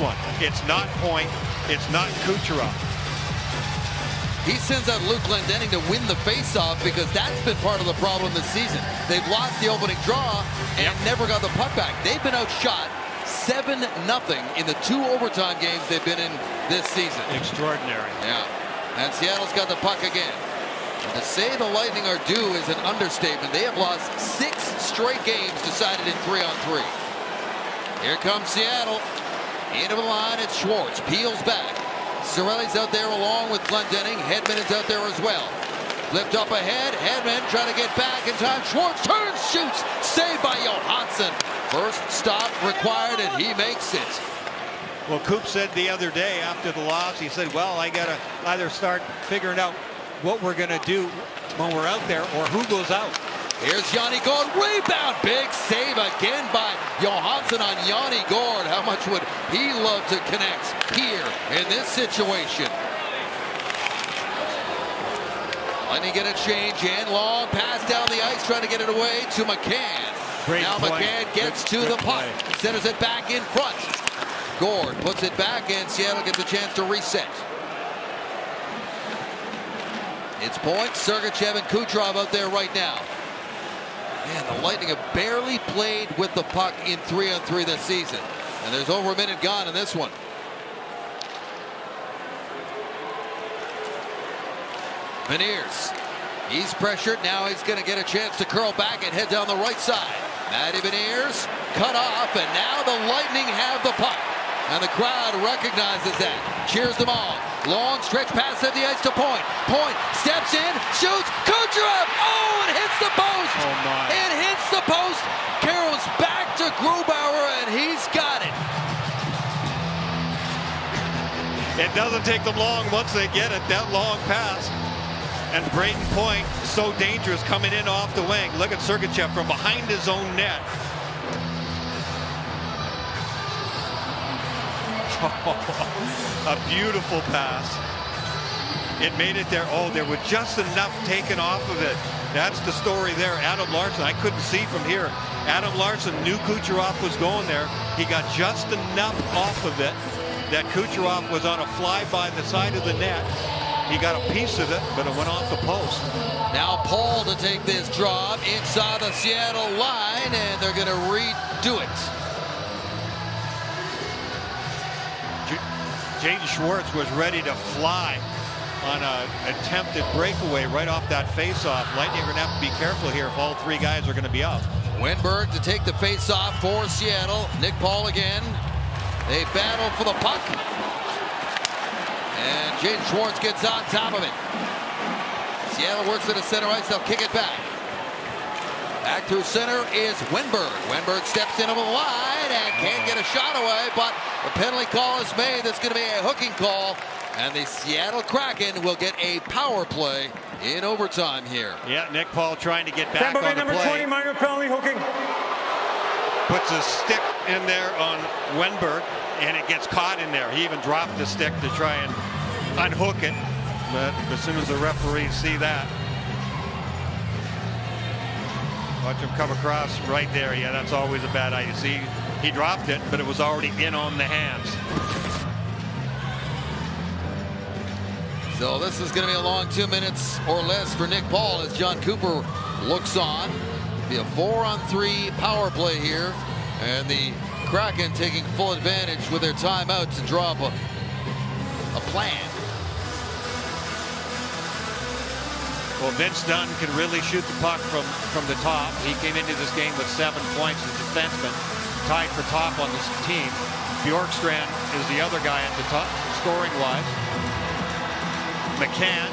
one. It's not Point. It's not Kucherov. He sends out Luke Glendening to win the faceoff because that's been part of the problem this season. They've lost the opening draw and yep. never got the puck back. They've been outshot 7 nothing in the two overtime games they've been in this season. Extraordinary. Yeah. And Seattle's got the puck again. To say the Lightning are due is an understatement. They have lost six straight games decided in three on three. Here comes Seattle. Into the line, it's Schwartz. Peels back. Cirelli's out there along with Glendening. Hedman is out there as well. Flipped up ahead. Hedman trying to get back in time. Schwartz turns, shoots. Saved by Johansson. First stop required, and he makes it. Well, Coop said the other day after the loss, he said, well, I got to either start figuring out what we're going to do when we're out there or who goes out. Here's Yanni Gourde. Rebound. Big save again by Johansson on Yanni Gourde. How much would he love to connect here in this situation? Lightning get a change in. Long pass down the ice, trying to get it away to McCann. Great now play. McCann gets good, to good the puck. Play. Centers it back in front. Gourde puts it back, and Seattle gets a chance to reset. It's Point, Sergachev, and Kucherov out there right now. Man, the Lightning have barely played with the puck in three on three this season. And there's over a minute gone in this one. Beniers. He's pressured. Now he's going to get a chance to curl back and head down the right side. Matty Beniers cut off, and now the Lightning have the puck. And the crowd recognizes that. Cheers them on. Long stretch pass at the ice to Point. Point steps in, shoots. Kucherov. Oh, it hits the post. Oh, my. It hits the post. Carroll's back to Grubauer, and he's got it. It doesn't take them long once they get it, that long pass. And Brayden Point, so dangerous coming in off the wing. Look at Sergachev from behind his own net. a beautiful pass. It made it there. Oh, there was just enough taken off of it. That's the story there. Adam Larsson, I couldn't see from here. Adam Larsson knew Kucherov was going there. He got just enough off of it that Kucherov was on a fly by the side of the net. He got a piece of it, but it went off the post. Now Paul to take this job inside the Seattle line, and they're going to redo it. Jaden Schwartz was ready to fly on an attempted breakaway right off that faceoff. Lightning are going to have to be careful here if all three guys are going to be up. Wennberg to take the faceoff for Seattle. Nick Paul again. They battle for the puck. And Jaden Schwartz gets on top of it. Seattle works to the center ice. They'll kick it back. Back to center is Wennberg. Wennberg steps into the line and can't get a shot away, but the penalty call is made. That's going to be a hooking call. And the Seattle Kraken will get a power play in overtime here. Yeah, Nick Paul trying to get back Tampa on the number play. 20, minor penalty, hooking. Puts a stick in there on Wennberg, and it gets caught in there. He even dropped the stick to try and unhook it. But as soon as the referees see that, Watch him come across right there. Yeah, that's always a bad idea. See, he dropped it, but it was already in on the hands. So this is going to be a long two minutes or less for Nick Paul as Jon Cooper looks on. Be a four on three power play here. And the Kraken taking full advantage with their timeout to draw up a, a plan. Well, Vince Dunn can really shoot the puck from, from the top. He came into this game with seven points as defenseman, tied for top on this team. Bjorkstrand is the other guy at the top, scoring-wise. McCann,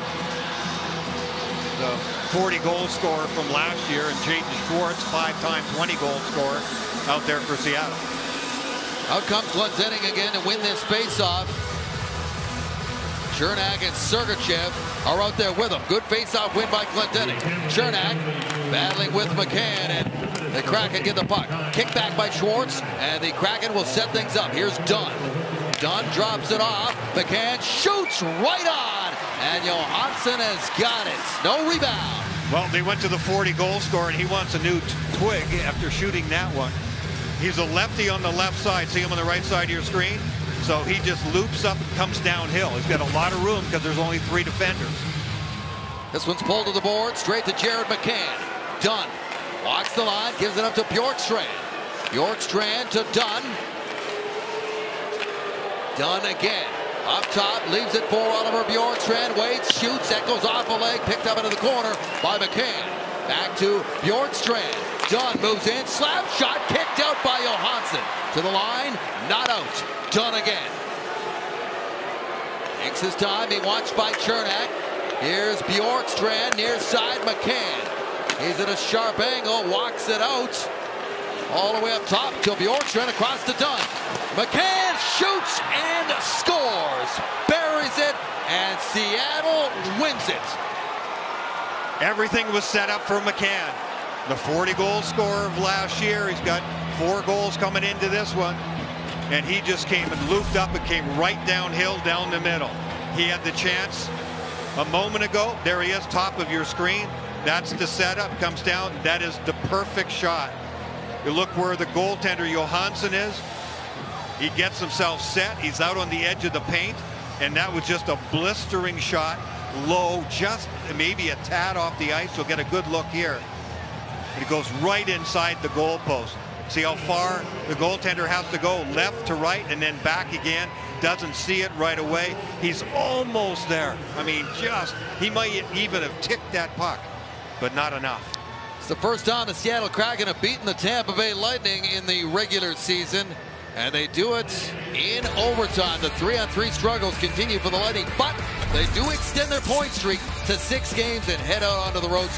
the 40 goal scorer from last year, and Jaden Schwartz, five-time 20 goal scorer out there for Seattle. Out comes Glendening again to win this faceoff. Cernak and Sergachev are out there with him. Good face-off win by Glendening. Cernak battling with McCann, and the Kraken get the puck. Kick back by Schwartz, and the Kraken will set things up. Here's Dunn. Dunn drops it off. McCann shoots right on, and Johansson has got it. No rebound. Well, they went to the 40 goal score, and he wants a new twig after shooting that one. He's a lefty on the left side. See him on the right side of your screen? So he just loops up and comes downhill. He's got a lot of room because there's only three defenders. This one's pulled to the board, straight to Jared McCann. Dunn walks the line, gives it up to Bjorkstrand. Bjorkstrand to Dunn. Dunn again. Up top, leaves it for Oliver Bjorkstrand. Waits, shoots, that goes off a leg, picked up into the corner by McCann. Back to Bjorkstrand. Dunn moves in, slap shot, kicked out by Johansson. To the line, not out. Dunn again. Takes his time, he watched by Cernak. Here's Bjorkstrand, near side McCann. He's at a sharp angle, walks it out. All the way up top to Bjorkstrand across to Dunn. McCann shoots and scores. Buries it, and Seattle wins it. Everything was set up for McCann. The 40 goal scorer of last year. He's got four goals coming into this one. And he just came and looped up and came right downhill down the middle. He had the chance a moment ago. There he is, top of your screen. That's the setup, comes down. That is the perfect shot. You look where the goaltender Johansson is. He gets himself set. He's out on the edge of the paint. And that was just a blistering shot. Low, just maybe a tad off the ice. You'll get a good look here. It goes right inside the goalpost. See how far the goaltender has to go left to right and then back again. Doesn't see it right away. He's almost there. I mean, just, he might even have ticked that puck, but not enough. It's the first time the Seattle Kraken have beaten the Tampa Bay Lightning in the regular season. And they do it in overtime. The three-on-three struggles continue for the Lightning, but they do extend their point streak to six games and head out onto the road.